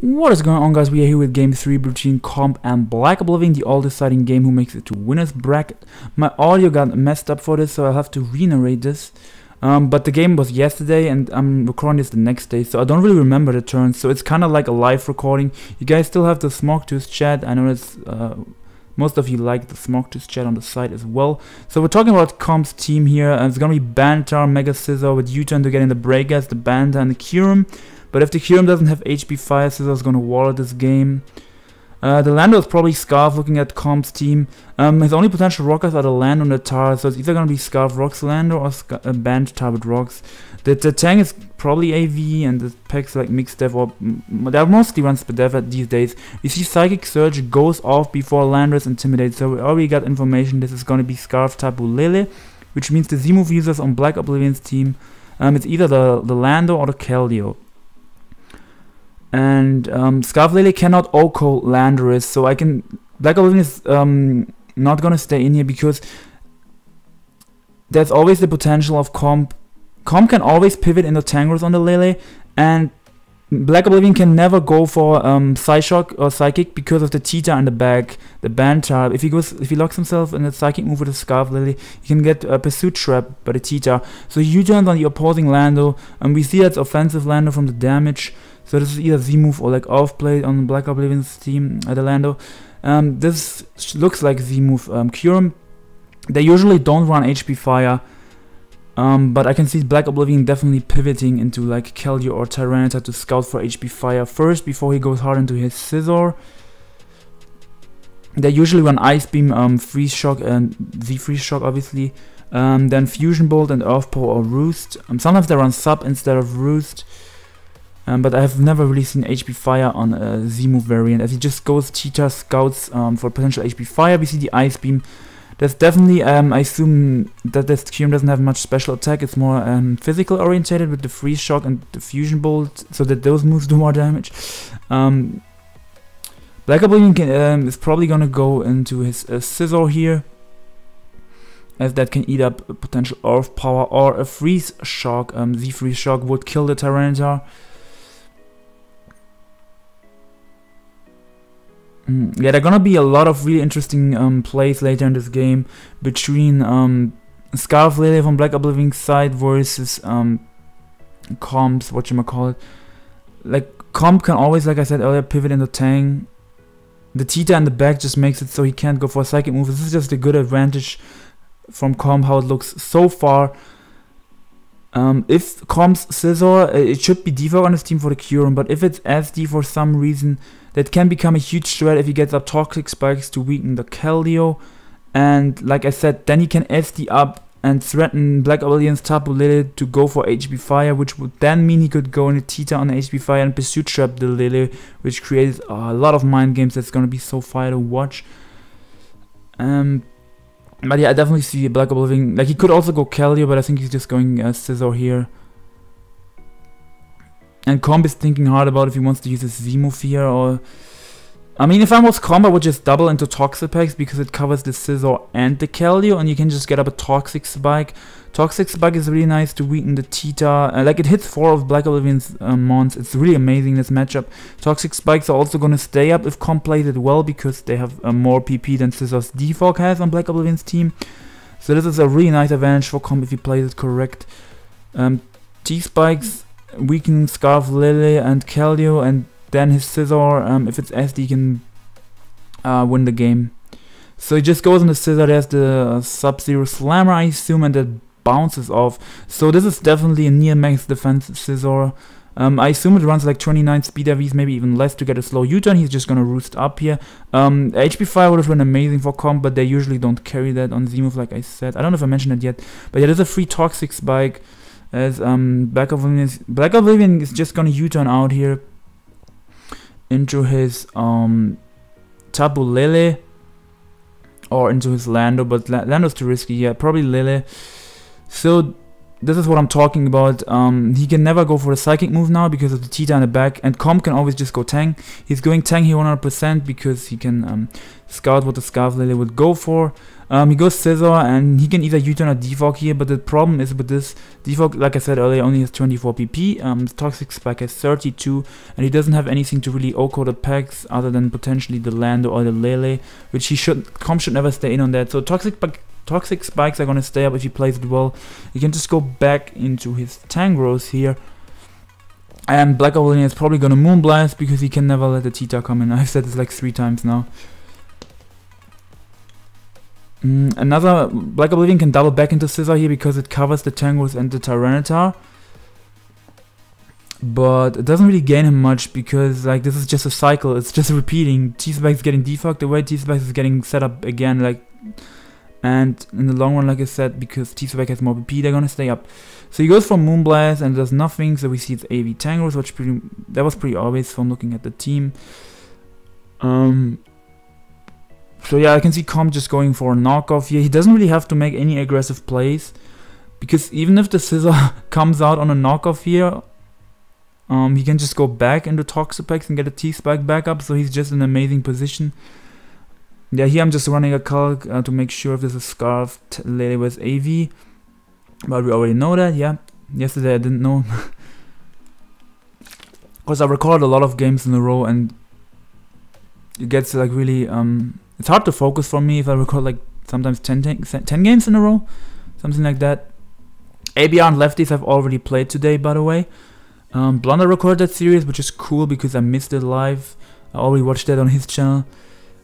What is going on guys, we are here with game 3 between Comp and Black Oblivion, the all-deciding game who makes it to winner's bracket. My audio got messed up for this, so I'll have to re-narrate this. Um, but the game was yesterday and I'm recording this the next day, so I don't really remember the turns, so it's kind of like a live recording. You guys still have the Smogtours chat, I know it's, uh, most of you like the Smogtours chat on the site as well. So we're talking about Comp's team here, and it's gonna be Bantar, Mega Scizor with U-turn to get in the Breakers, the Banter and the Kyurem. But if the Kyurem doesn't have HP Fire, Scizor's gonna wall this game. Uh, the Lando is probably Scarf looking at Comp's team. Um, his only potential rockers are the Lando and the Tar, so it's either gonna be Scarf Rocks Lando or Sc uh, Band Tar with Rocks. The, the Tang is probably AV and the packs like Mixed Def or they're mostly run Spadev these days. We see Psychic Surge goes off before Landorus Intimidate, so we already got information this is gonna be Scarf Tapu Lele, which means the Z-move users on Black Oblivion's team, um, it's either the, the Lando or the Keldeo. And um, Scarf Lele cannot OHKO Landorus, so I can... Black Oblivion is um, not gonna stay in here because there's always the potential of Comp. Comp can always pivot into Tangrowth on the Lily, and Black Oblivion can never go for um, Psyshock or Psychic because of the Tita in the back, the Bantar. If he goes, if he locks himself in a Psychic move with a Scarf Lily, he can get a Pursuit Trap by the Tita. So he turns on the opposing Lando, and we see that's offensive Lando from the damage. So this is either Z move or like off play on Black Oblivion's team at the Lando. Um, this looks like Z move. Um, Kyurem, they usually don't run HP Fire. Um, but I can see Black Oblivion definitely pivoting into like Keldeo or Tyranitar to scout for HP Fire first before he goes hard into his Scizor. They usually run Ice Beam, um, Freeze Shock and Z Freeze Shock obviously. Um, then Fusion Bolt and Earth Power or Roost. Um, sometimes they run Sub instead of Roost. Um, but I have never really seen HP Fire on a Z-move variant as he just goes Cheetah Scouts um, for potential HP Fire. We see the Ice Beam there's definitely, um, I assume that this Kyurem doesn't have much special attack. It's more um, physical orientated with the Freeze Shock and the Fusion Bolt, so that those moves do more damage. Um, Black Oblivion can, um, is probably gonna go into his uh, Scizor here, as that can eat up potential Earth Power or a Freeze Shock. Um, Z Freeze Shock would kill the Tyranitar. Mm, yeah, there are gonna be a lot of really interesting um, plays later in this game between um, Scarf Lele from Black Oblivion side versus um, Comps, what you call it. Like Comp can always, like I said earlier, pivot in the Tang. The Tita in the back just makes it so he can't go for a psychic move. This is just a good advantage from Comp how it looks so far. Um, if Comp's Scizor, uh, it should be default on his team for the Kyurem, but if it's SD for some reason, that can become a huge threat if he gets up Toxic Spikes to weaken the Keldeo. And like I said, then he can SD up and threaten Black Oblivion's Tapu Lele to go for HP Fire, which would then mean he could go into Tita on HP Fire and Pursuit Trap the Lele, which creates a lot of mind games that's gonna be so fire to watch. Um, but yeah, I definitely see Black Oblivion. Like, he could also go Keldeo, but I think he's just going uh, Scizor here. And Comp is thinking hard about if he wants to use his here or... I mean, if I was Comp, I would just double into Toxapex because it covers the Scizor and the Keldeo, and you can just get up a Toxic Spike. Toxic Spike is really nice to weaken the Tita. Uh, like, it hits 4 of Black Oblivion's uh, mons. It's really amazing, this matchup. Toxic Spikes are also going to stay up if Comp plays it well because they have uh, more PP than Scizor's Defog has on Black Oblivion's team. So this is a really nice advantage for Comp if he plays it correct. Um, T-Spikes weaken Scarf Lily and Keldeo and then his Scizor, um, if it's SD, can uh, win the game. So he just goes on the Scizor, there's the uh, Sub-Zero Slammer, I assume, and that bounces off. So this is definitely a near max defense Scizor. Um, I assume it runs like 29 speed IVs, maybe even less to get a slow U-turn. He's just gonna roost up here. Um, HP Fire would have been amazing for comp, but they usually don't carry that on Z-move, like I said. I don't know if I mentioned it yet, but yeah, there's a free Toxic Spike. As um, Black Oblivion is, Black Oblivion is just gonna U-turn out here into his um, Tapu Lele or into his Lando, but La Lando's too risky. Yeah, probably Lele. So this is what I'm talking about. Um, he can never go for a psychic move now because of the Tita in the back, and Comp can always just go Tang. He's going Tang here 100% because he can um, scout what the Scarf Lily would go for. Um, he goes Scizor, and he can either U-turn or Defog here, but the problem is with this, Defog, like I said earlier, only has 24 PP, um, Toxic Spike has 32, and he doesn't have anything to really OHKO the packs other than potentially the Lando or the Lele, which he should, Comp should never stay in on that. So Toxic Spike Toxic Spikes are gonna stay up if he plays it well. He can just go back into his Tangrowth here. And Black Oblivion is probably gonna Moonblast because he can never let the Tita come in. I've said this like three times now. Mm, another Black Oblivion can double back into Scizor here because it covers the Tangrowth and the Tyranitar. But it doesn't really gain him much because like this is just a cycle, it's just repeating. T-Spike is getting defogged away, T-Spike is getting set up again like and in the long run, like I said, because T-Spike has more PP, they're gonna stay up. So he goes for Moonblast and does nothing, so we see it's AV Tangrowth, which pretty that was pretty obvious from looking at the team. Um so yeah, I can see Comp just going for a knockoff here. He doesn't really have to make any aggressive plays. Because even if the Scizor comes out on a knockoff here, um, he can just go back into Toxapex and get a T-Spike back up, so he's just in an amazing position. Yeah, here I'm just running a calc uh, to make sure if this is scarfed lady with AV. But we already know that, yeah. Yesterday I didn't know. Because I recorded a lot of games in a row and it gets like really, um, it's hard to focus for me if I record like sometimes 10, 10, 10 games in a row. Something like that. ABR and Lefties I've already played today, by the way. Um, Blunder recorded that series, which is cool because I missed it live. I already watched that on his channel.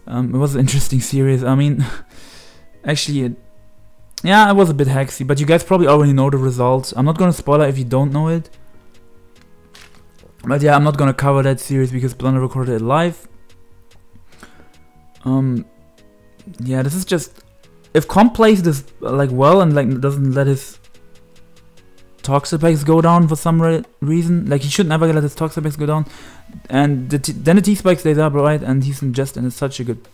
Um, it was an interesting series. I mean, actually, it, yeah, it was a bit hexy, but you guys probably already know the results. I'm not gonna spoil it if you don't know it. But yeah, I'm not gonna cover that series because Blunder recorded it live. Um, yeah, this is just if Comp plays this like well and like doesn't let his Toxapex go down for some re reason, like he should never let his Toxapex go down, and the then the T-Spike stays up, right? And he's in just in such a good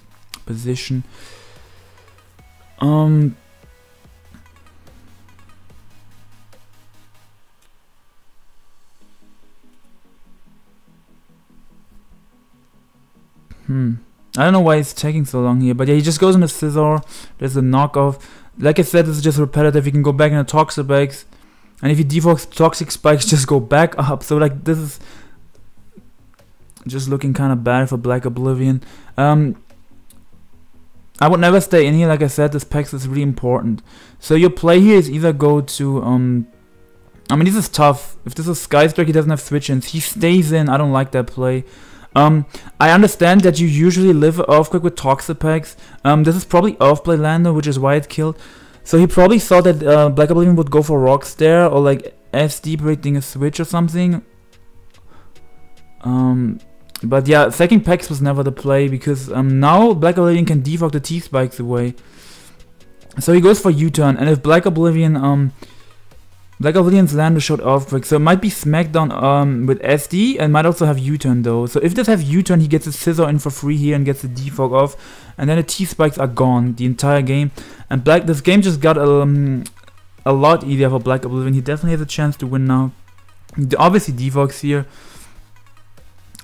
position. Um. Hmm. I don't know why it's taking so long here, but yeah, he just goes into Scizor. There's a knockoff. Like I said, this is just repetitive. You can go back in into Toxapex. And if you default Toxic Spikes, just go back up. So like this is just looking kind of bad for Black Oblivion. Um, I would never stay in here, like I said, this pack is really important. So your play here is either go to, um, I mean this is tough. If this is Skystrike, he doesn't have switch-ins. He stays in, I don't like that play. Um, I understand that you usually live Earthquake with Toxapex. Um, this is probably Earth Plate Lando, which is why it killed. So he probably thought that uh, Black Oblivion would go for Rocks there, or like SD breaking a switch or something. Um, but yeah, second Pex was never the play because um, now Black Oblivion can defog the T-Spikes away. So he goes for U-turn, and if Black Oblivion, um, Black Oblivion's Lando showed Earthquake, so it might be Smackdown um, with SD, and might also have U-turn though. So if this have U-turn, he gets a Scizor in for free here and gets the defog off, and then the T-Spikes are gone the entire game. And Black, this game just got um, a lot easier for Black Oblivion. He definitely has a chance to win now. Obviously defogs here.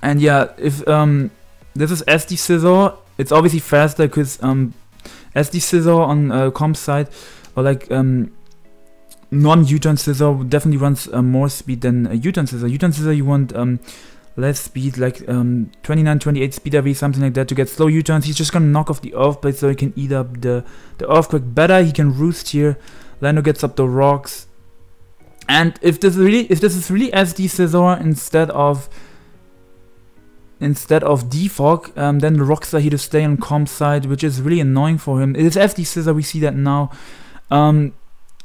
And yeah, if um, this is SD Scizor, it's obviously faster because um, SD Scizor on uh, comp side or like um, non U-turn Scizor definitely runs uh, more speed than a U-turn Scizor. U-turn Scizor you want um, less speed, like um, 29, 28 speed AV, something like that to get slow U-turns. He's just gonna knock off the Earth Plate so he can eat up the, the Earthquake better. He can roost here. Lando gets up the rocks. And if this really if this is really SD Scizor instead of instead of defog, um, then the rocks are here to stay on comp side, which is really annoying for him. It is SD Scizor, we see that now. Um,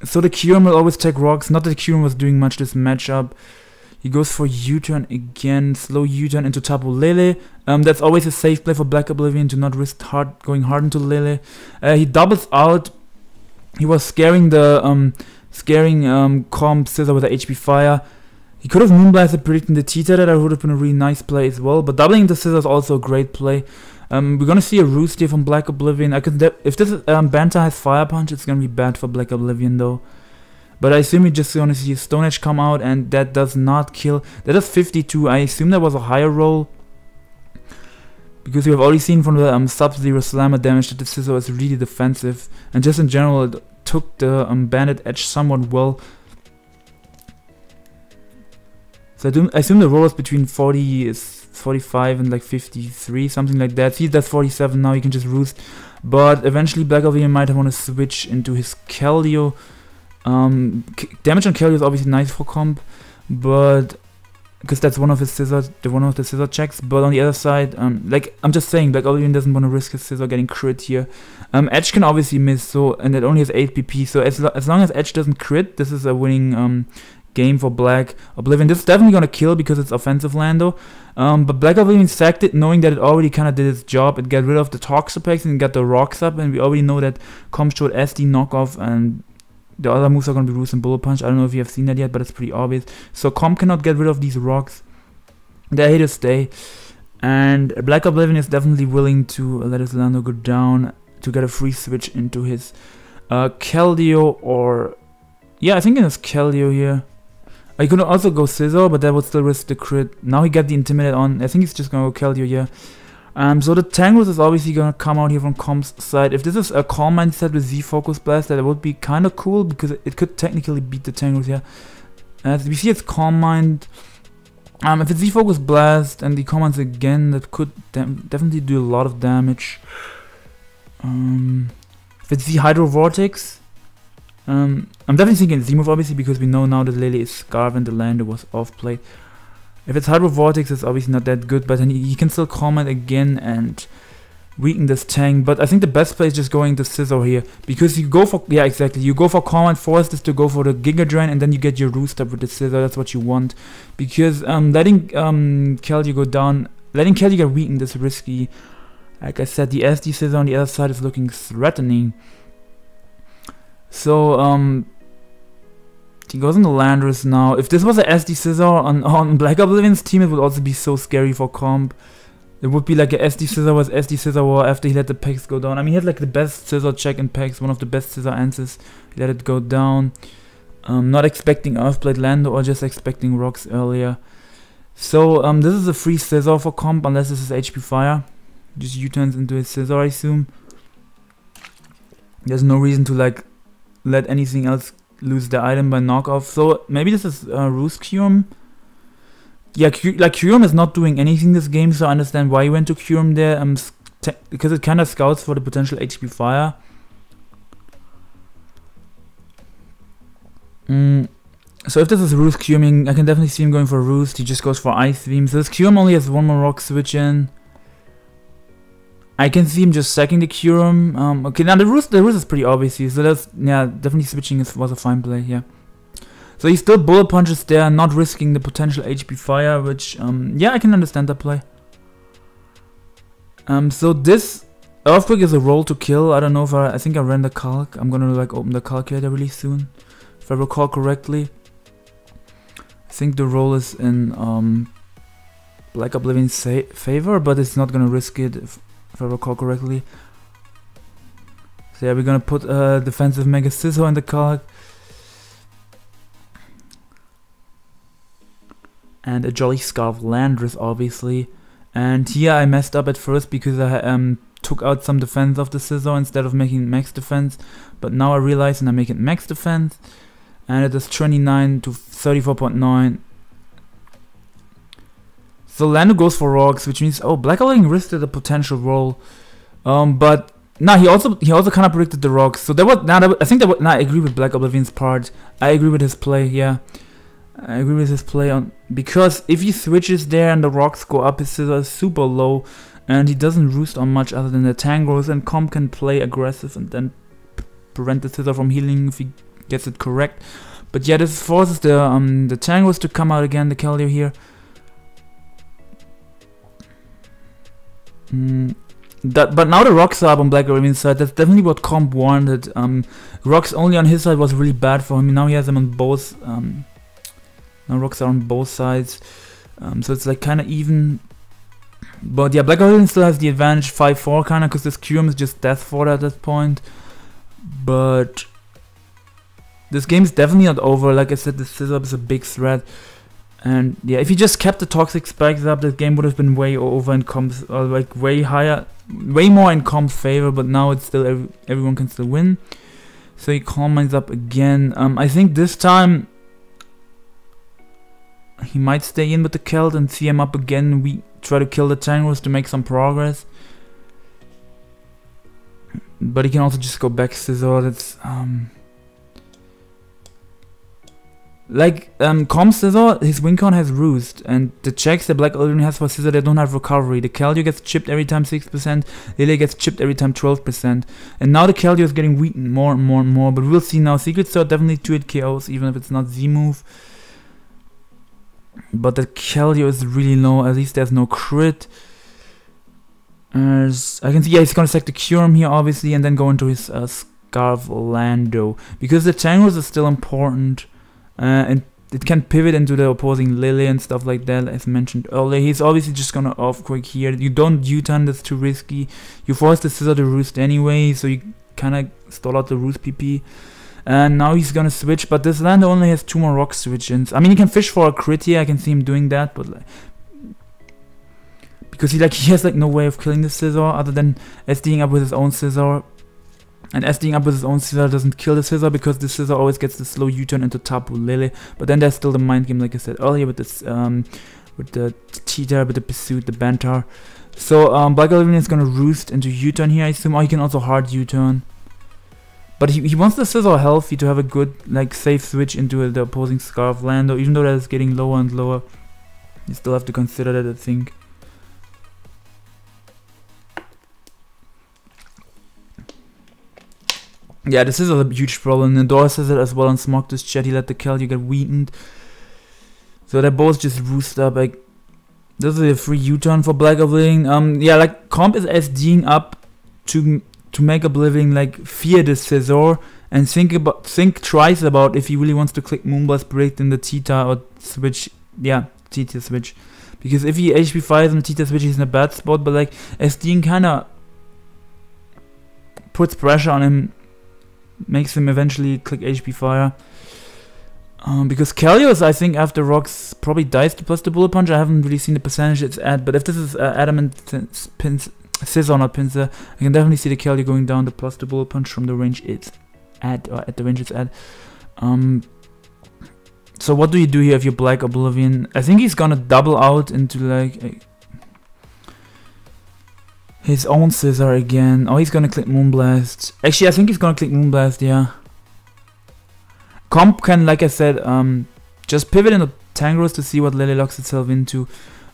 so the Kyurem will always take rocks. Not that Kyurem was doing much this matchup. He goes for U-turn again, slow U-turn into Tapu Lele. Um, that's always a safe play for Black Oblivion to not risk hard going hard into Lele. Uh, he doubles out. He was scaring the um, scaring um, Comp Scizor with the HP Fire. He could have Moonblasted predicting the Tita, that would have been a really nice play as well. But doubling the Scizor is also a great play. Um, we're gonna see a Roost here from Black Oblivion. I could if this um, Banta has Fire Punch, it's gonna be bad for Black Oblivion though. But I assume you're just gonna see Stone Edge come out and that does not kill. That is 52. I assume that was a higher roll. Because we have already seen from the um, Sub-Zero Slammer damage that the Scizor is really defensive. And just in general, it took the um, Bandit Edge somewhat well. So I, do, I assume the roll is between 40 is 45 and like 53, something like that. See, that's 47 now, you can just roost. But eventually Black Oblivion might want to switch into his Keldeo. Um, damage on Keldeo is obviously nice for comp, but because that's one of his Scizors, the one of the Scizor checks. But on the other side, um, like I'm just saying, Black Oblivion doesn't want to risk his Scizor getting crit here. Um, Edge can obviously miss, so and it only has 8 PP. So as lo as long as Edge doesn't crit, this is a winning um game for Black Oblivion. This is definitely gonna kill because it's offensive Lando. Um, but Black Oblivion sacked it knowing that it already kind of did its job. It got rid of the Toxapex and got the rocks up, and we already know that Comp showed SD knockoff and the other moves are gonna be Roost and Bullet Punch. I don't know if you have seen that yet, but it's pretty obvious. So Comp cannot get rid of these rocks. They're here to stay. And Black Oblivion is definitely willing to let his Lando go down to get a free switch into his uh, Keldeo or... Yeah, I think it is Keldeo here. I could also go Scizor, but that would still risk the crit. Now he got the Intimidate on. I think he's just gonna go Keldeo, yeah. Um, so the Tangrowth is obviously gonna come out here from Comp's side. If this is a Calm Mind set with Z Focus Blast, that would be kind of cool because it could technically beat the Tangrowth here. As we see, it's Calm Mind. Um, if it's Z Focus Blast and the commands again, that could definitely do a lot of damage. Um, if it's the Hydro Vortex, um, I'm definitely thinking Z-move obviously because we know now that Lily is Scarf and the Lando was off play. If it's Hydro Vortex, it's obviously not that good, but then he, can still comment again and weaken this tank. But I think the best play is just going to Scizor here because you go for yeah exactly you go for comment, force this to go for the Giga Drain, and then you get your roost up with the Scizor. That's what you want because um, letting um, Keldeo go down, letting Keldeo get weakened is risky. Like I said, the SD Scizor on the other side is looking threatening. So, um, he goes on the Landorus now. If this was a SD Scizor on, on Black Oblivion's team, it would also be so scary for comp. It would be like a SD Scizor was SD Scizor war after he let the pegs go down. I mean, he had like the best Scizor check in pegs, one of the best Scizor answers. He let it go down. Um, not expecting Earth Plate Lando or just expecting rocks earlier. So, um, this is a free Scizor for comp unless this is HP Fire. Just U-turns into his Scizor, I assume. There's no reason to like let anything else lose the item by knockoff. So maybe this is uh, Roost Kyurem. Yeah, Q like Kyurem is not doing anything this game, so I understand why you went to Kyurem there. Um, because it kind of scouts for the potential HP fire. Mm. So if this is Roost Kyureming, I can definitely see him going for Roost. He just goes for Ice Beam. So this only has one more Rock switch in. I can see him just sacking the Kyurem. Um, okay, now the roost, the roost is pretty obvious here, so that's, yeah, definitely switching is, was a fine play, yeah. So he still bullet punches there, not risking the potential HP fire, which, um, yeah, I can understand that play. Um, so this Earthquake is a roll to kill. I don't know if I, I think I ran the calc. I'm gonna like open the calculator really soon, if I recall correctly. I think the roll is in um, Black Oblivion's favor, but it's not gonna risk it if, if I recall correctly. So yeah, we're gonna put a defensive Mega Scizor in the card. And a Jolly Scarf Landorus, obviously. And here I messed up at first because I um, took out some defense of the Scizor instead of making max defense. But now I realize and I make it max defense. And it is 29 to 34.9 so Lando goes for rocks, which means oh Black Lightning risked a potential roll, um, but now nah, he also he also kind of predicted the rocks. So there was now nah, I think that would nah, I agree with Black Oblivion's part. I agree with his play. Yeah, I agree with his play on because if he switches there and the rocks go up, his Scizor is super low, and he doesn't roost on much other than the Tangrowth, and Comp can play aggressive and then prevent the Scizor from healing if he gets it correct. But yeah, this forces the um the Tangrowth to come out again, the Keldeo here. Mm, that, but now the rocks are up on Black Oblivion's side. That's definitely what Comp wanted. Um, rocks only on his side was really bad for him. Now he has them on both. Um, now rocks are on both sides. Um, so it's like kind of even. But yeah, Black Oblivion still has the advantage 5-4 kind of because this Kyurem is just death for at this point. But this game is definitely not over. Like I said, the Scizor is a big threat. And yeah, if he just kept the toxic spikes up, the game would have been way over in comps, or like way higher, way more in comp's favor. But now it's still every, everyone can still win. So he calm minds up again. Um, I think this time he might stay in with the Celt and see him up again. We try to kill the Tangrowth to make some progress. But he can also just go back Scizor. That's um like um Com Scizor, his win con has roost, and the checks that Black Oblivion has for Scizor, they don't have recovery. The Keldeo gets chipped every time 6%, Lily gets chipped every time 12%. And now the Keldeo is getting weakened more and more and more, but we'll see now. Secret Sword definitely 2 hit KOs, even if it's not Z move. But the Keldeo is really low, at least there's no crit. As I can see, yeah, he's gonna select the Kyurem here, obviously, and then go into his uh, Scarf Lando. Because the Tangrowth is still important, Uh, and it can pivot into the opposing Lily and stuff like that, as mentioned earlier. He's obviously just gonna off quick here. You don't U-turn, that's too risky. You force the Scizor to roost anyway, so you kinda stall out the roost PP. And now he's gonna switch, but this land only has two more rock switch-ins. I mean, he can fish for a crit here, I can see him doing that, but like, because he like he has like no way of killing the Scizor other than SDing up with his own Scizor. And SDing up with his own Scizor doesn't kill the Scizor because the Scizor always gets the slow U-turn into Tapu Lele. But then there's still the mind game like I said earlier with this um with the cheetah, with the pursuit, the banter. So um Black Oblivion is gonna roost into U-turn here, I assume. Or he can also hard U-turn. But he, he wants the Scizor healthy to have a good like safe switch into the opposing Scarf Lando, even though that is getting lower and lower. You still have to consider that I think. Yeah, this is a huge problem. Nandor says it as well on Smogtours chat. He let the Keldeo get weakened. So they both just roost up. Like, this is a free U-turn for Black Oblivion. Um, yeah, like Comp is SDing up to to make Oblivion like fear the Scizor and think about think twice about if he really wants to click Moonblast Break in the Tita or switch. Yeah, Tita switch. Because if he HP fires on the Tita switch, he's in a bad spot. But like SDing kind of puts pressure on him makes him eventually click HP Fire. Um, because Kalios, I think, after rocks probably dies to plus the bullet punch. I haven't really seen the percentage it's at, but if this is uh, adamant pins, scissor not pincer, I can definitely see the Kelly going down the plus the bullet punch from the range it's at, or at the range it's at. Um, so what do you do here if you're Black Oblivion? I think he's gonna double out into like his own Scizor again. Oh, he's gonna click Moonblast. Actually, I think he's gonna click Moonblast, yeah. Comp can, like I said, um, just pivot into Tangrowth to see what Lily locks itself into.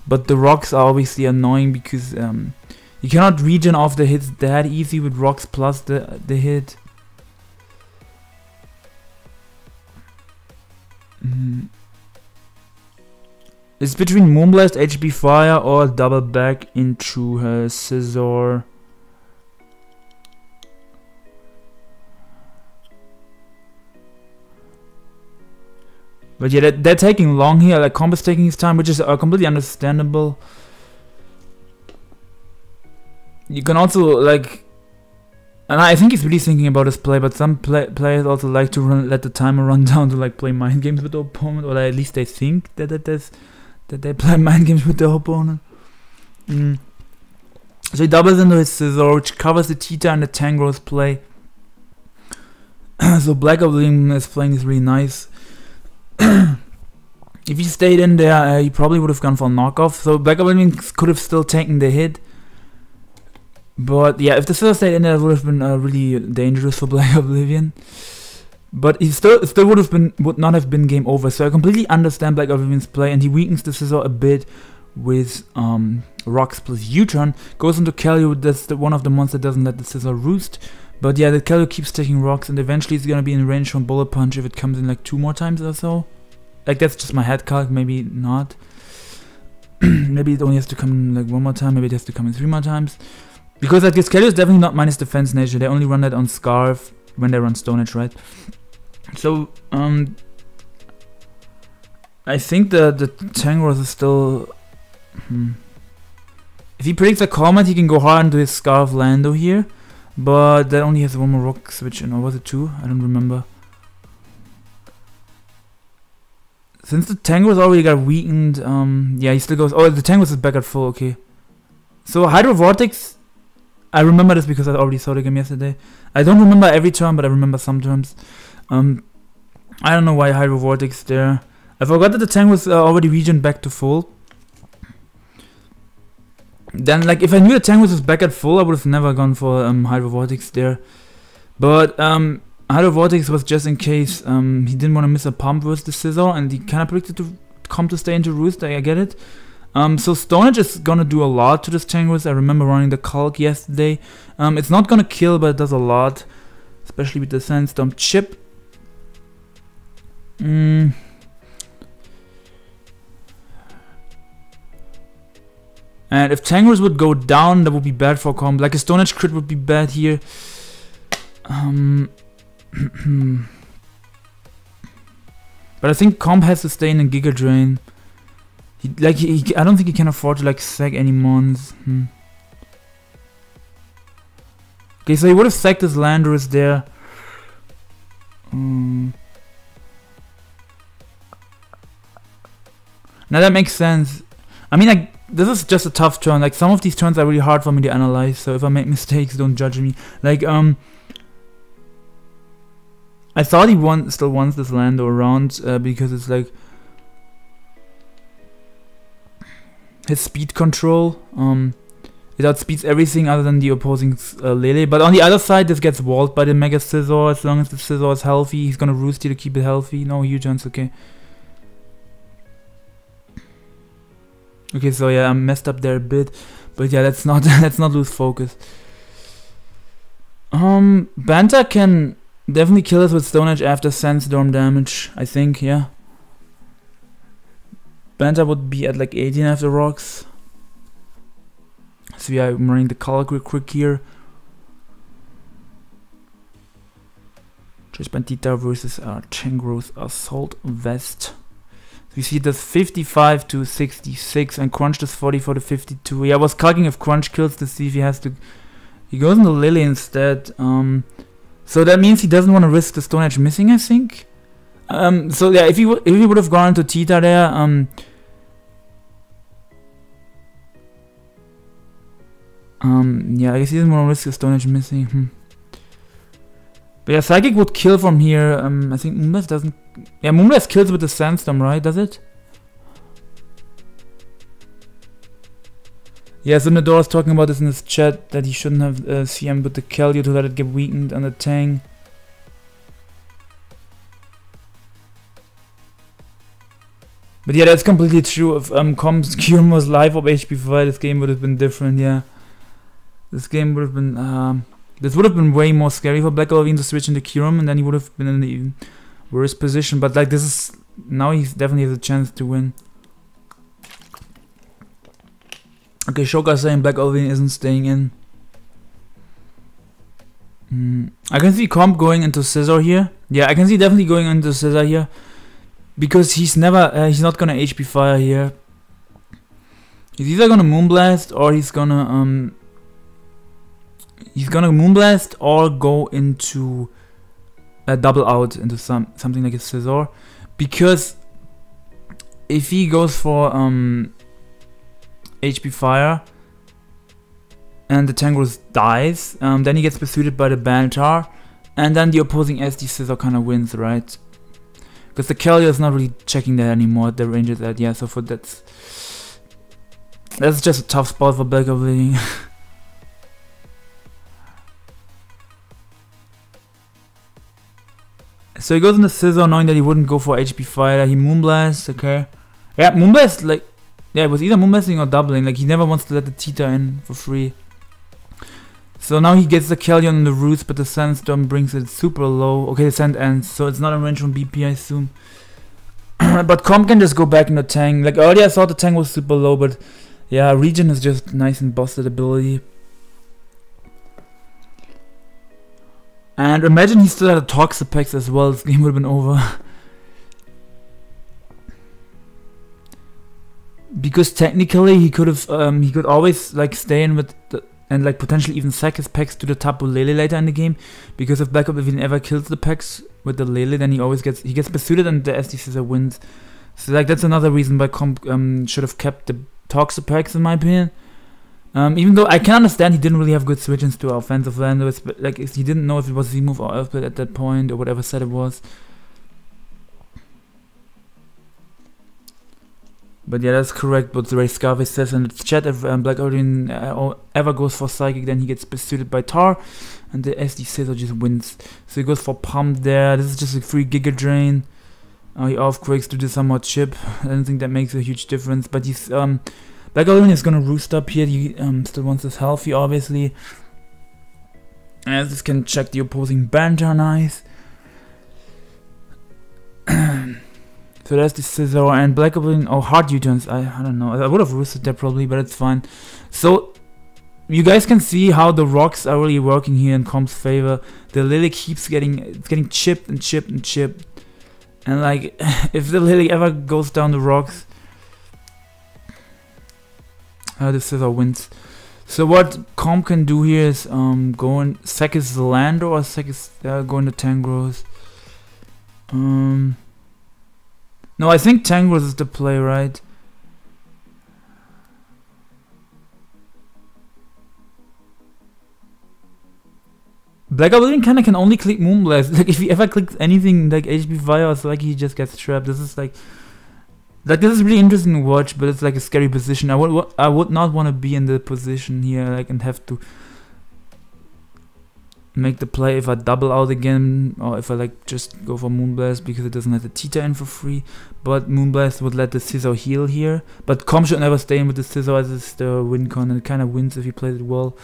But the rocks are obviously annoying because um, you cannot regen off the hits that easy with rocks plus the, the hit. Mm. It's between Moonblast, HP Fire, or double back into her Scizor. But yeah, they're, they're, taking long here. Like Combo's taking his time, which is uh, completely understandable. You can also like, and I think he's really thinking about his play. But some play, players also like to run, let the timer run down to like play mind games with the opponent, or at least they think that that is that they play mind games with their opponent. Mm. So he doubles into his Scizor, which covers the Tita and the Tangrowth play. so Black Oblivion is playing is really nice. if he stayed in there, uh, he probably would have gone for a knockoff. So Black Oblivion could have still taken the hit. But yeah, if the Scizor stayed in there, it would have been uh, really dangerous for Black Oblivion. But he still still would have been would not have been game over. So I completely understand Black Oblivion's play, and he weakens the Scizor a bit with um, rocks plus U-turn. Goes into Keldeo, that's the one of the monsters that doesn't let the Scizor roost. But yeah, the Keldeo keeps taking rocks, and eventually it's gonna be in range from Bullet Punch if it comes in like two more times or so. Like that's just my head calc, maybe not. maybe it only has to come in like one more time, maybe it has to come in three more times. Because like this Keldeo is definitely not minus defense nature, they only run that on Scarf when they run Stone Edge, right? So, um, I think the the Tangrowth is still. Hmm. If he predicts a Comet, he can go hard into his Scarf Lando here, but that only has one more rock switch, and or was it two? I don't remember. Since the Tangrowth already got weakened, um, yeah, he still goes. Oh, the Tangrowth is back at full. Okay. So Hydro Vortex. I remember this because I already saw the game yesterday. I don't remember every term, but I remember some terms. Um, I don't know why Hydro Vortex there. I forgot that the tank was uh, already region back to full. Then, like, if I knew the tank was back at full, I would have never gone for um, Hydro Vortex there. But um, Hydro Vortex was just in case um, he didn't want to miss a pump versus the Scizor, and he kind of predicted to come to stay into Roost. I get it. Um, so Stone Edge is gonna do a lot to this Tangrowth. I remember running the calc yesterday. Um, it's not gonna kill, but it does a lot, especially with the Sandstorm chip. Mm. And if Tangrowth would go down, that would be bad for comp. Like a Stone Edge crit would be bad here. Um, but I think comp has to stay in a Giga Drain. He, like he, he, I don't think he can afford to like sack any mons. Hmm. Okay, so he would have sacked his Landorus there. Um, now that makes sense. I mean, like this is just a tough turn. Like some of these turns are really hard for me to analyze. So if I make mistakes, don't judge me. Like um, I thought he won still wants this Lando around uh, because it's like his speed control. Um, it outspeeds everything other than the opposing uh, Lele. But on the other side, this gets walled by the Mega Scizor. As long as the Scizor is healthy, he's gonna roost you to keep it healthy. No, Huge okay. Okay, so yeah, I messed up there a bit, but yeah, let's not let's not lose focus. Um, Banta can definitely kill us with Stone Edge after Sandstorm damage. I think, yeah. Banta would be at like 18 after rocks. So yeah, I'm running the color quick quick here. Just Bandita versus uh, Tangrowth Assault Vest. We see this 55 to 66 and Crunch does 44 to 52. Yeah, I was calculating if Crunch kills to see if he has to... He goes into Lily instead. Um, so that means he doesn't want to risk the Stone Edge missing, I think. Um, so yeah, if he if he would have gone to Tita there, um, um, yeah, I guess he doesn't want to risk the Stone Edge missing. But yeah, Psychic would kill from here. Um, I think Moonblast doesn't... Yeah, Moonblast kills with the Sandstorm, right? Does it? Yeah, so Nadora's talking about this in his chat, that he shouldn't have uh, CM with the Keldeo to let it get weakened on the Tang. But yeah, that's completely true. If um, Com's Kyurem was live of HP Fire, this game would have been different, yeah. This game would have been... Um, this would have been way more scary for Black Oblivion to switch into Kyurem, and then he would have been in the worse position. But like this is now he definitely has a chance to win. Okay, Shoka saying Black Oblivion isn't staying in. Mm, I can see Comp going into Scizor here. Yeah, I can see definitely going into Scizor here. Because he's never, uh, he's not gonna HP Fire here. He's either gonna Moonblast or he's gonna um he's gonna Moonblast or go into a double out into some something like a Scizor because if he goes for um HP fire and the Tangrowth dies, um, then he gets pursued by the Bantar and then the opposing SD Scizor kind of wins, right? Because the Keldeo is not really checking that anymore, the range is at, yeah, so for that's that's just a tough spot for Black Oblivion. So he goes in the Scizor knowing that he wouldn't go for HP Fighter. He Moonblast, okay. Yeah, Moonblast, like, yeah, it was either Moonblasting or doubling. Like, he never wants to let the Tita in for free. So now he gets the Keldeo on the roots, but the Sandstorm brings it super low. Okay, the Sand ends, so it's not a range from BP, I assume. but Comp can just go back in the tank. Like, earlier I thought the tank was super low, but yeah, Regen is just nice and busted ability. And imagine he still had a Toxapex as well, this game would have been over. because technically he could have, um, he could always like stay in with the, and like potentially even sack his packs to the Tapu Lele later in the game. Because if Black Oblivion ever kills the packs with the Lele, then he always gets, he gets pursued and the SD Scizor wins. So like that's another reason why Comp um, should have kept the Toxapex in my opinion. Um, even though I can understand he didn't really have good switches to offensive landers, but like he didn't know if it was Z move or Elfbit at that point or whatever set it was. But yeah, that's correct what the Ray Scarface says in the chat. If um, Black Guardian uh, ever goes for Psychic, then he gets pursued by Tar, and the SD Scizor just wins. So he goes for Pump there. This is just a free Giga Drain. Uh, he off quakes to do somewhat chip. I don't think that makes a huge difference. But he's um, Black Guardian is gonna roost up here. He um, still wants his healthy, obviously. As this can check the opposing banter nice. So that's the Scizor and Black Oblivion. Oh, hard U-turns. I, I don't know. I would have roosted that probably, but it's fine. So you guys can see how the rocks are really working here in Comp's favor. The Lily keeps getting it's getting chipped and chipped and chipped. And like, if the Lily ever goes down the rocks, uh, the Scizor wins. So what Comp can do here is um go and sack his land or sack his uh, go into Tangrowth. Um. No, I think Tangrowth is the play, right? Black Oblivion kinda can only click Moonblast. Like if he ever clicks anything like HP Fire, it's like he just gets trapped. This is like like this is really interesting to watch, but it's like a scary position. I would I would not want to be in the position here, like and have to make the play if I double out again or if I like just go for Moonblast because it doesn't let the Tita in for free. But Moonblast would let the Scizor heal here. But Com should never stay in with the Scizor as it's the win con and it kind of wins if he plays it well.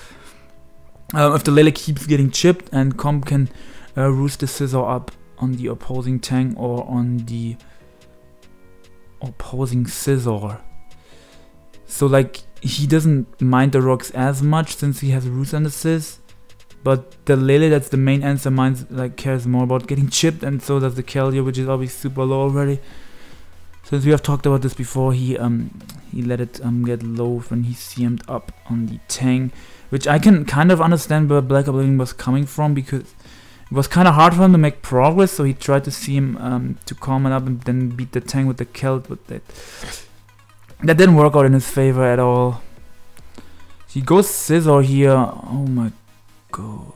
Um, if the Lele keeps getting chipped and Com can uh, roost the Scizor up on the opposing tank or on the opposing Scizor. So like he doesn't mind the rocks as much since he has roots and assist but the Lily, that's the main answer, minds like cares more about getting chipped, and so does the Keldeo, which is obviously super low already. Since we have talked about this before, he um he let it um get low when he CM'd up on the Tang, which I can kind of understand where Black Oblivion was coming from because it was kind of hard for him to make progress, so he tried to CM um to calm it up and then beat the tank with the Keld, but that that didn't work out in his favor at all. He goes Scizor here. Oh my god.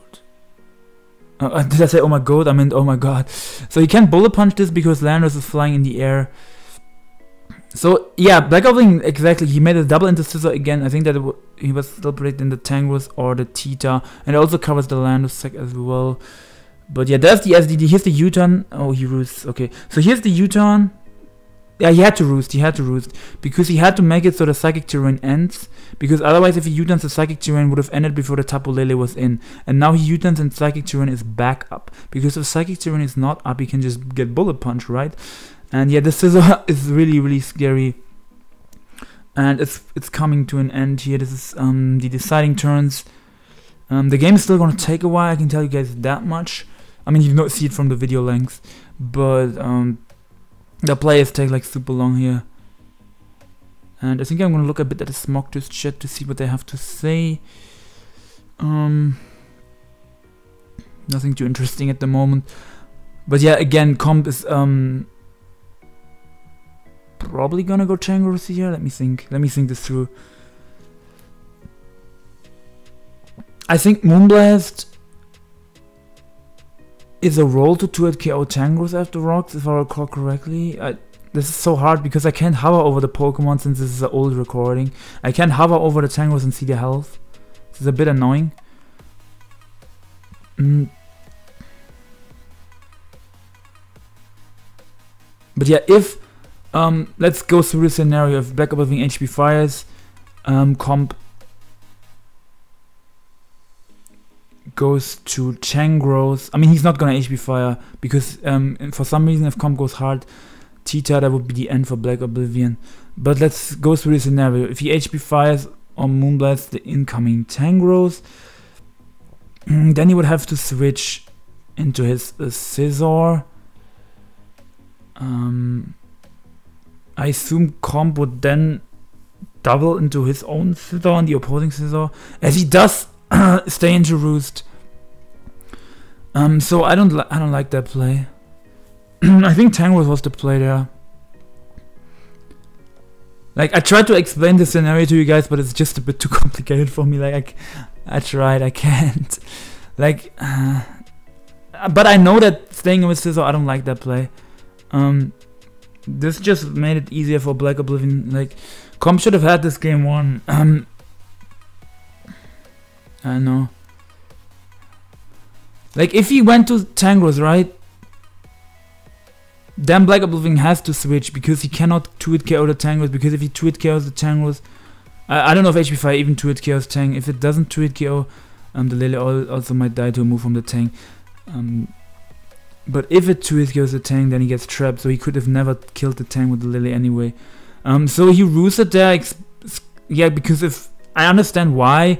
Uh, uh, did I say oh my god? I meant oh my god. So he can't bullet punch this because Landorus is flying in the air. So yeah, Black Oblivion exactly. He made a double into Scizor again. I think that he was still predicting the Tangrowth or the Tita, and it also covers the Landorus sec as well. But yeah, that's the SDD. Here's the U-turn. Oh, he roosts. Okay, so here's the U-turn. Yeah, he had to roost. He had to roost because he had to make it so the psychic terrain ends. Because otherwise, if he U-turns, the psychic terrain would have ended before the Tapu Lele was in. And now he U-turns and psychic terrain is back up. Because if psychic terrain is not up, he can just get bullet punch, right? And yeah, the Scizor is really, really scary. And it's it's coming to an end here. This is um, the deciding turns. Um, the game is still going to take a while. I can tell you guys that much. I mean, you don't see it from the video length, but um, the players take like super long here. And I think I'm gonna look a bit at the Smogtours chat to see what they have to say. Um, nothing too interesting at the moment. But yeah, again, comp is um probably gonna go Tangrowth here. Let me think. Let me think this through. I think Moonblast is a roll to 2 at KO Tangrowth after rocks, if I recall correctly. I, this is so hard because I can't hover over the Pokemon since this is an old recording. I can't hover over the Tangrowth and see the health. This is a bit annoying. Mm. But yeah, if um, let's go through the scenario of Black Oblivion HP fires, um, comp goes to Tangrowth. I mean, he's not gonna HP Fire because um, for some reason, if comp goes hard, Tita, that would be the end for Black Oblivion. But let's go through the scenario. If he HP Fires on Moonblast the incoming Tangrowth, then he would have to switch into his uh, Scizor. Um, I assume Comp would then double into his own Scizor and the opposing Scizor, as he does stay into Roost. Um, so I don't I don't like that play. I think Tangrowth was the play there. like I tried to explain the scenario to you guys, but it's just a bit too complicated for me. Like I, I tried, I can't. like, uh, but I know that staying with Scizor, I don't like that play. Um, this just made it easier for Black Oblivion. Like, Comp should have had this game won. Um, I know. Like, if he went to Tangrowth, right? Then Black Oblivion has to switch because he cannot 2-hit KO the Tangrowth because if he 2-hit KOs the Tangrowth, I, I don't know if HP Fire even 2-hit KOs Tang. If it doesn't 2-hit KO, um, the Lily also might die to a move from the Tang. Um, but if it 2-hit KOs the Tang, then he gets trapped, so he could have never killed the Tang with the Lily anyway. Um, so he roosted there, yeah, because if I understand why,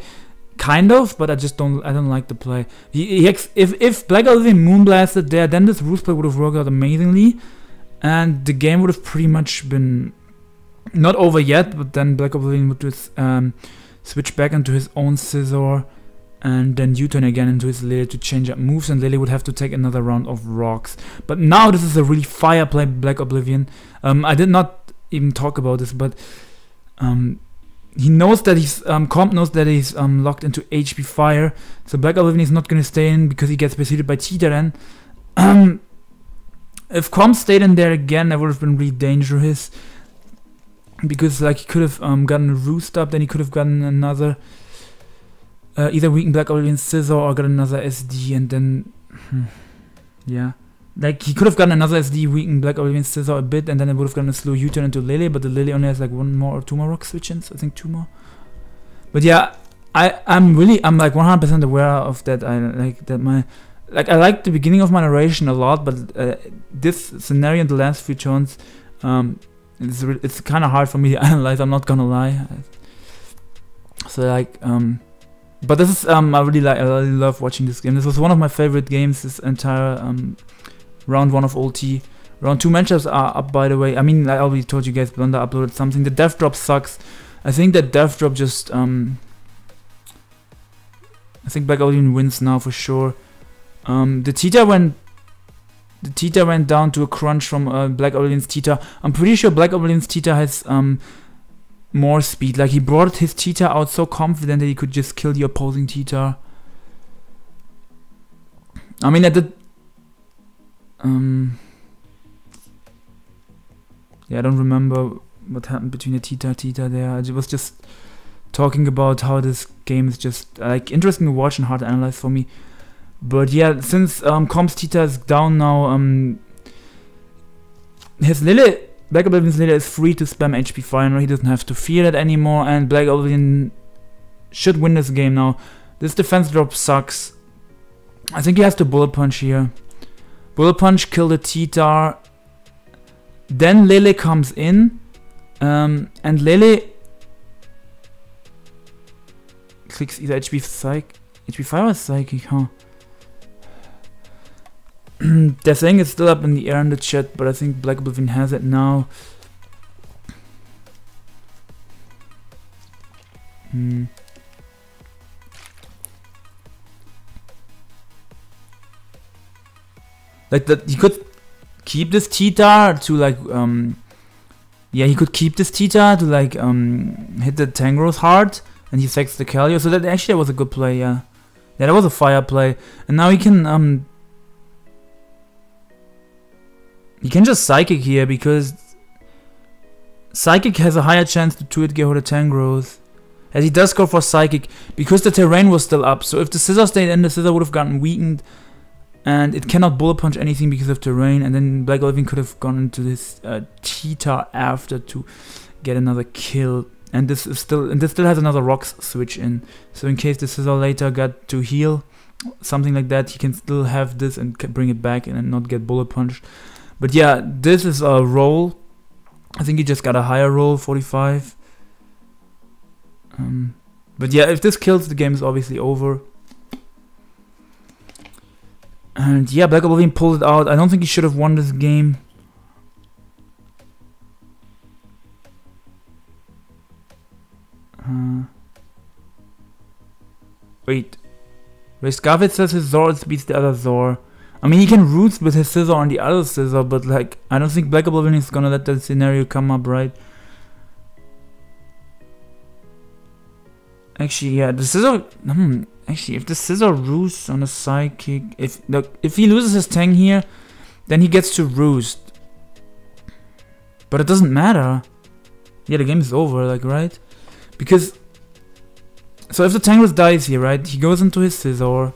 kind of, but I just don't I don't like the play. He, he if if Black Oblivion Moonblasted there, then this roost play would have worked out amazingly and the game would have pretty much been not over yet, but then Black Oblivion would just um, switch back into his own Scizor and then U-turn again into his Lily to change up moves and Lily would have to take another round of rocks. But now this is a really fire play Black Oblivion. Um, I did not even talk about this, but um, he knows that he's um, Comp knows that he's um, locked into HP Fire, so Black Oblivion is not going to stay in because he gets preceded by Titaren. Um, if Comp stayed in there again, that would have been really dangerous. Because like he could have um, gotten a roost up, then he could have gotten another uh, either weaken Black Oblivion Scizor or got another SD and then hmm, yeah. Like he could have gotten another SD weaken Black Oblivion Scizor a bit and then it would have gotten a slow U-turn into Lily, but the Lily only has like one more or two more rock switch-ins, I think two more. But yeah, I I'm really I'm like 100% aware of that. I like that my like I like the beginning of my narration a lot, but uh, this scenario in the last few turns, um, it's it's kind of hard for me to analyze. I'm not gonna lie. So like, um, but this is um, I really like. I really love watching this game. This was one of my favorite games. This entire um, round one of OT. Round two matchups are up, by the way. I mean, I already told you guys, Blunder uploaded something. The death drop sucks. I think that death drop just um. I think Black Oblivion wins now for sure. Um, the T-Tar went the T-Tar went down to a crunch from uh, Black Oblivion's T-Tar. I'm pretty sure Black Oblivion's T-Tar has um, more speed. Like he brought his T-Tar out so confident that he could just kill the opposing T-Tar. I mean, at the um, yeah, I don't remember what happened between the T-Tar T-Tar there. I was just talking about how this game is just like interesting to watch and hard to analyze for me. But yeah, since um, Comp's T-Tar is down now, um, his Lily, Black Oblivion's Lily is free to spam HP Fire, he doesn't have to fear that anymore, and Black Oblivion should win this game now. This defense drop sucks. I think he has to Bullet Punch here. Bullet Punch, kill the T-Tar. Then Lily comes in, um, and Lily clicks either HP Psych, HP Fire or Psychic, huh? They're saying it's still up in the air in the chat, but I think Black Oblivion has it now. Hmm. Like that, he could keep this T-Tar to like um. Yeah, he could keep this T-Tar to like um hit the Tangrowth hard, and he sacks the Keldeo. So that actually was a good play. Yeah, yeah, that was a fire play, and now he can um You can just Psychic here because Psychic has a higher chance to 2-hit Geoda Tangrowth. As he does go for Psychic because the terrain was still up. So if the Scizor stayed in, the Scizor would have gotten weakened. And it cannot Bullet Punch anything because of terrain. And then Black Oblivion could have gone into this uh, T-Tar after to get another kill. And this is still and this still has another Rocks switch in. So in case the Scizor later got to heal, something like that, he can still have this and bring it back and not get Bullet Punched. But yeah, this is a roll. I think he just got a higher roll, 45. Um, but yeah, if this kills, the game is obviously over. And yeah, Black Oblivion pulled it out. I don't think he should have won this game. Uh, wait. Reskavit says his Zor beats the other Zor. I mean, he can roots with his Scizor on the other Scizor, but like, I don't think Black Oblivion is gonna let that scenario come up, right? Actually, yeah, the Scizor. Hmm, actually, if the Scizor roosts on a psychic, if look, if he loses his tang here, then he gets to roost. But it doesn't matter. Yeah, the game is over, like right? Because so if the Tangrowth dies here, right, he goes into his Scizor.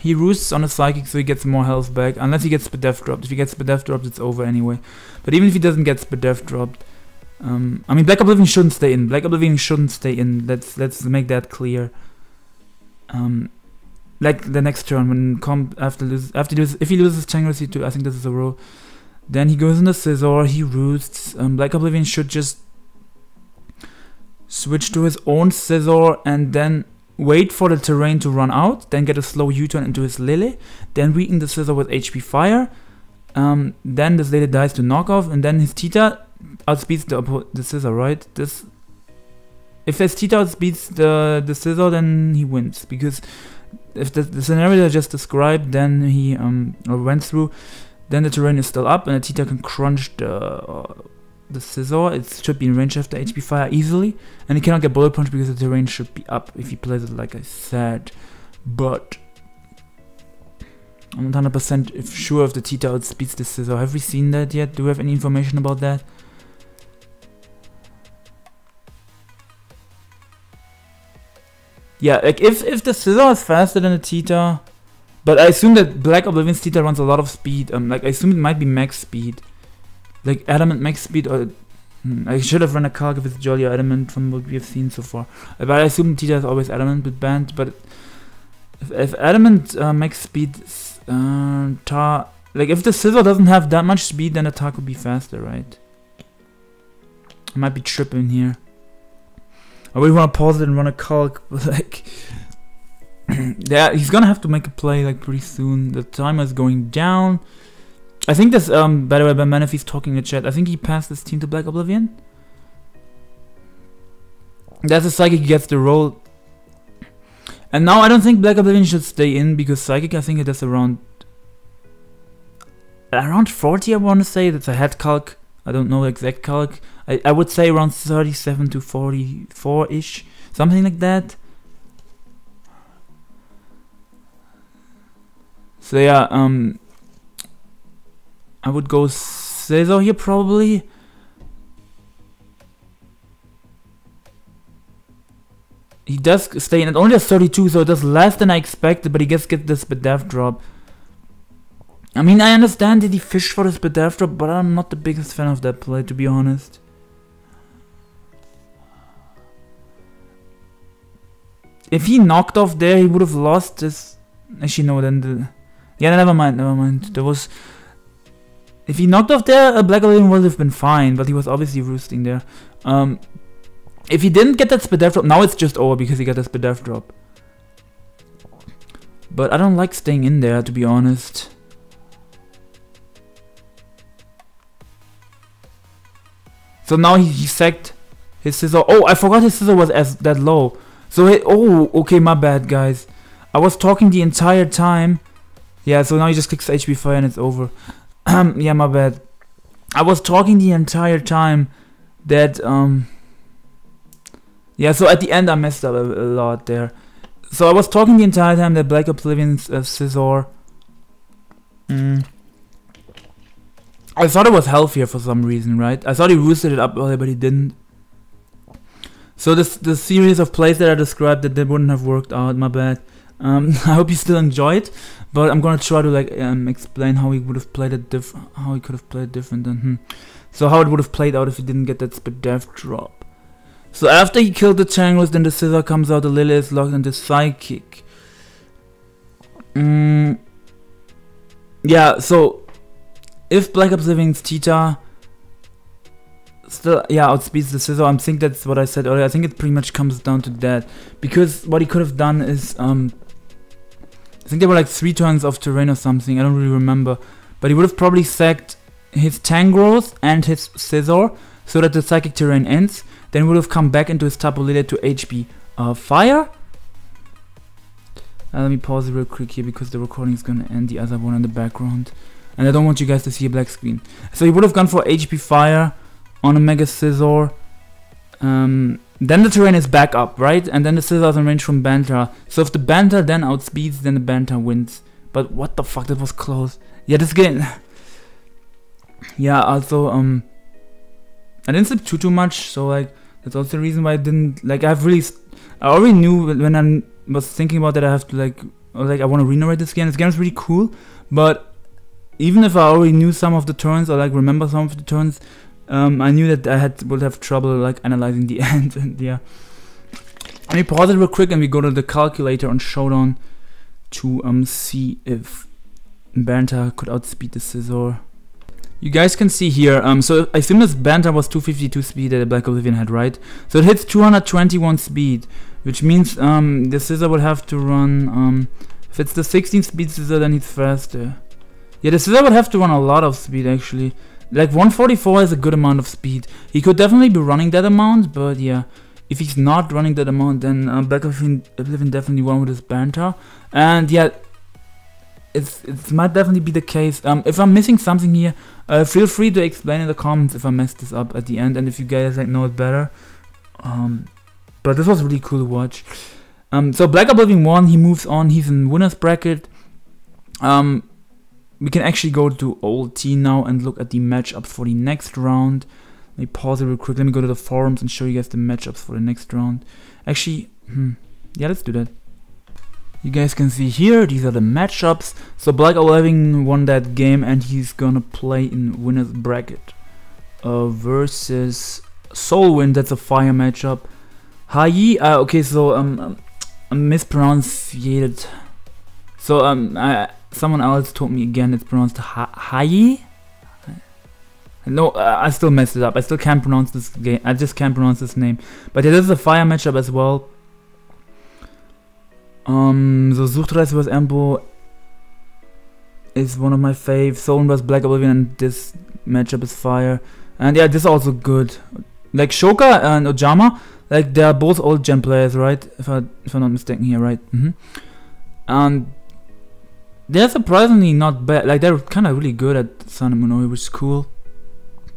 He roosts on a psychic so he gets more health back, unless he gets Spadef dropped. If he gets Spadef dropped, it's over anyway. But even if he doesn't get Spadef dropped, um, I mean, Black Oblivion shouldn't stay in. Black Oblivion shouldn't stay in. Let's let's make that clear. Um, like the next turn when comp after lose after lose if he loses Tangrowth too, I think this is a roll. Then he goes in the Scizor. He roosts. Um, Black Oblivion should just switch to his own Scizor and then wait for the terrain to run out, then get a slow U-turn into his Lily, then weaken the Scizor with HP fire, um, then this Lily dies to knock off, and then his T-Tar outspeeds the, the Scizor, right? This if his T-Tar outspeeds the, the Scizor, then he wins, because if the, the scenario I just described, then he um, went through, then the terrain is still up, and the T-Tar can crunch the... Uh, the Scizor, it should be in range after HP fire easily, and he cannot get bullet punch because the terrain should be up if he plays it like I said. But I'm not 100% sure if the T-Tar outspeeds the Scizor. Have we seen that yet? Do we have any information about that? Yeah, like if, if the Scizor is faster than the T-Tar, but I assume that Black Oblivion's T-Tar runs a lot of speed. Um, like I assume it might be max speed like adamant max speed or hmm, I should have run a calc if it's jolly or adamant from what we have seen so far. But I assume T-Tar is always adamant with band, but if, if adamant uh, max speed uh, tar like if the Scizor doesn't have that much speed then the tar could be faster, right? I might be tripping here. I really want to pause it and run a calc, like yeah, he's gonna have to make a play like pretty soon. The timer is going down. I think this, um, by the way, Ben Menefee's talking in the chat. I think he passed this team to Black Oblivion. That's a Psychic gets the role. And now I don't think Black Oblivion should stay in because Psychic, I think it is around around 40 I want to say. That's a head calc. I don't know exact calc. I, I would say around 37 to 44-ish. Something like that. So yeah, um, I would go Scizor here probably. He does stay in it only has 32, so it does less than I expected, but he gets get this Spadef drop. I mean, I understand that he fished for this Spadef drop, but I'm not the biggest fan of that play, to be honest. If he knocked off there, he would have lost this. Actually, no, then the. Yeah, never mind, never mind. There was if he knocked off there, a Black Oblivion would have been fine, but he was obviously roosting there. Um, if he didn't get that Spadef drop, now it's just over because he got the Spadef drop. But I don't like staying in there, to be honest. So now he, he sacked his Scizor. Oh, I forgot his Scizor was as that low. So, oh, okay, my bad, guys. I was talking the entire time. Yeah, so now he just clicks HP fire and it's over. Yeah, my bad. I was talking the entire time that, um, yeah, so at the end I messed up a, a lot there. So I was talking the entire time that Black Oblivion's uh, Scizor. Mm, I thought it was healthier for some reason, right? I thought he roosted it up earlier, but he didn't. So this the series of plays that I described that they wouldn't have worked out, my bad. Um, I hope you still enjoyed. It, but I'm gonna try to like um, explain how he would have played it different, how he could have played different than hmm. So how it would have played out if he didn't get that Spadef drop. So after he killed the Tangrowth, then the Scizor comes out, the Lily is locked, and the Psychic. Mm, yeah, so if Black Oblivion's T-Tar still yeah outspeeds the Scizor i think that's what i said earlier i think it pretty much comes down to that because what he could have done is um I think there were like three turns of terrain or something, I don't really remember. But he would have probably sacked his Tangrowth and his Scizor so that the Psychic terrain ends. Then would have come back into his Tapu Lele to HP uh, Fire. Uh, let me pause it real quick here because the recording is gonna end the other one in the background. And I don't want you guys to see a black screen. So he would have gone for HP Fire on a Mega Scizor. Um, then the terrain is back up, right? And then the Scizor's in range from Banter. So if the Banter then outspeeds, then the Banter wins. But what the fuck, that was close. Yeah, this game... yeah, also, um... I didn't sleep too, too much, so like, that's also the reason why I didn't, like, I've really... I already knew when I was thinking about that I have to, like, like, I want to renovate this game. This game is really cool, but even if I already knew some of the turns or, like, remember some of the turns, um, I knew that I had would have trouble like analyzing the end and yeah. Let me pause it real quick and we go to the calculator on Showdown to um see if Banta could outspeed the Scizor. You guys can see here, um, so I assume this Banta was 252 speed that the Black Oblivion had, right? So it hits 221 speed, which means um, the Scizor would have to run, um, if it's the 16 speed Scizor then it's faster. Yeah, the Scizor would have to run a lot of speed actually. Like 144 is a good amount of speed. He could definitely be running that amount, but yeah. If he's not running that amount, then uh, Black Oblivion definitely won with his banter. And yeah, it's, it might definitely be the case. Um, if I'm missing something here, uh, feel free to explain in the comments if I messed this up at the end and if you guys like know it better. Um, but this was really cool to watch. Um, so Black Oblivion won, he moves on, he's in winner's bracket. Um, we can actually go to OLT now and look at the matchups for the next round. Let me pause it real quick. Let me go to the forums and show you guys the matchups for the next round. Actually, hmm, yeah, let's do that. You guys can see here, these are the matchups. So Black Oblivion won that game and he's gonna play in winner's bracket uh, versus Soulwind, that's a fire matchup. Hayi, uh, okay, so um, um mispronunciated. So um, I, someone else told me again it's pronounced ha Hayi. No, I still messed it up. I still can't pronounce this game. I just can't pronounce this name. But yeah, this is a fire matchup as well. Um, so Zuchtreis vs Empo is one of my faves. Soul vs Black Oblivion and this matchup is fire. And yeah, this is also good. Like Shoka and Ojama, like they are both old gen players, right? If I if I'm not mistaken here, right? Mm -hmm. And they're surprisingly not bad. Like they're kind of really good at Sun and Moonori, which is cool.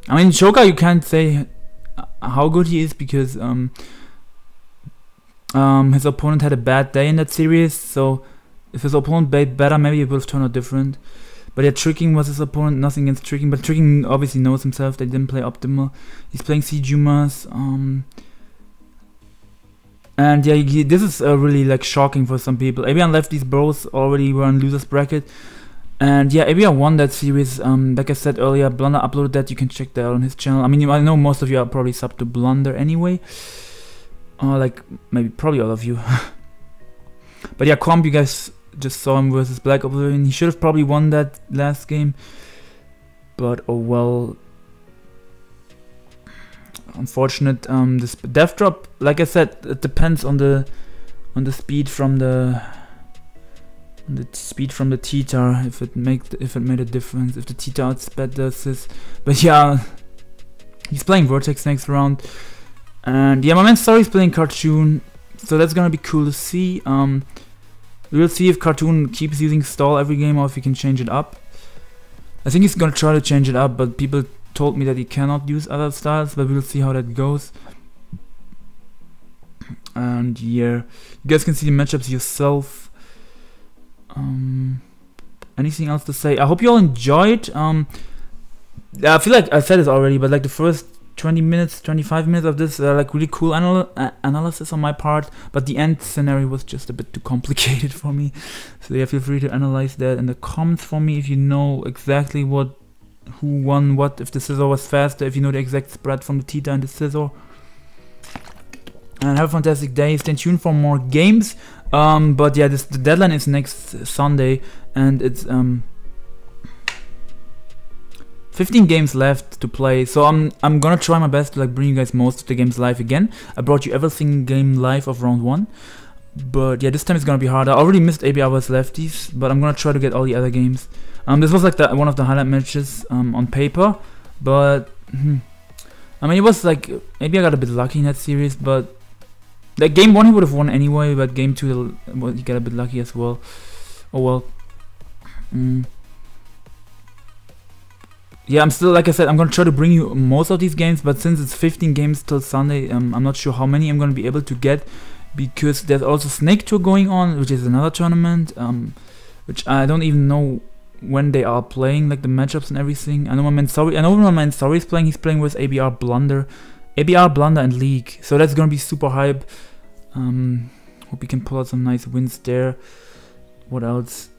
I mean, Shoka, you can't say how good he is because um, um, his opponent had a bad day in that series. So if his opponent played better, maybe it would have turned out different. But yeah, Tricking was his opponent. Nothing against Tricking, but Tricking obviously knows himself. They didn't play optimal. He's playing Sejumas. Um, and yeah, this is uh, really like shocking for some people. Avian left these bros already were in losers bracket. And yeah, Avian won that series. Um, like I said earlier, Blunder uploaded that. You can check that out on his channel. I mean, I know most of you are probably sub to Blunder anyway. Uh, like maybe probably all of you. but yeah, Comp, you guys just saw him versus Black Oblivion. He should have probably won that last game. But oh well, unfortunate. Um, this death drop, like I said, it depends on the on the speed from the the speed from the T-tar. If it make if it made a difference, if the T-tar outsped does this. But yeah, he's playing Vortex next round, and yeah, my man Story's playing Cartoon, so that's gonna be cool to see. Um, we'll see if Cartoon keeps using stall every game or if he can change it up. I think he's gonna try to change it up, but people told me that he cannot use other styles, but we'll see how that goes. And yeah, you guys can see the matchups yourself. Um, anything else to say? I hope you all enjoyed. Um, I feel like I said this already, but like the first 20 minutes, 25 minutes of this, uh, like really cool anal uh, analysis on my part, but the end scenario was just a bit too complicated for me. So yeah, feel free to analyze that in the comments for me if you know exactly what who won what, if the Scizor was faster, if you know the exact spread from the T-Tar and the Scizor. And have a fantastic day. Stay tuned for more games. Um, but yeah, this the deadline is next Sunday, and it's um 15 games left to play. So I'm I'm gonna try my best to like bring you guys most of the games live again. I brought you every single game live of round one. But yeah, this time it's gonna be harder. I already missed AB hours lefties, but I'm gonna try to get all the other games. Um, this was like the, one of the highlight matches um, on paper, but hmm, I mean it was like maybe I got a bit lucky in that series, but like game one he would have won anyway, but game two well, he got a bit lucky as well. Oh well. Mm. yeah, I'm still like I said, I'm gonna try to bring you most of these games, but since it's 15 games till Sunday, um, I'm not sure how many I'm gonna be able to get because there's also Snake Tour going on, which is another tournament, um, which I don't even know when they are playing, like the matchups and everything. I know my man sorry, I know my man sorry is playing. He's playing with ABR Blunder, ABR Blunder and League, so that's gonna be super hype. Um, hope we can pull out some nice wins there. What else?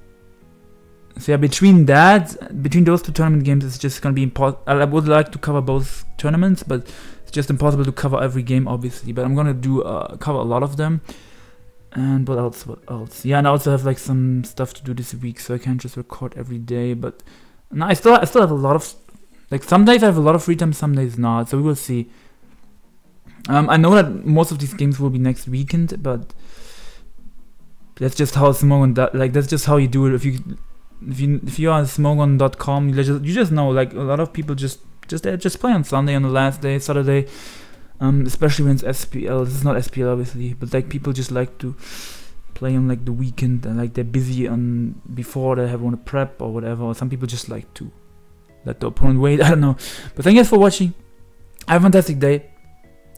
So yeah, between that, between those two tournament games, it's just gonna be impossible. I would like to cover both tournaments, but it's just impossible to cover every game, obviously. But I'm gonna do uh, cover a lot of them. And what else? What else? Yeah, and I also have like some stuff to do this week, so I can't just record every day. But no, I still I still have a lot of like some days I have a lot of free time, some days not. So we will see. Um, I know that most of these games will be next weekend, but that's just how Smogon that like that's just how you do it. If you if you if you're on smogon.com, you just you just know like a lot of people just just they just play on Sunday on the last day, Saturday. Um, especially when it's SPL. This is not SPL obviously, but like people just like to play on like the weekend and like they're busy on before they have on a prep or whatever. Some people just like to let the opponent wait. I don't know. But thank you guys for watching. Have a fantastic day.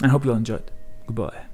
I hope you all enjoyed. Goodbye.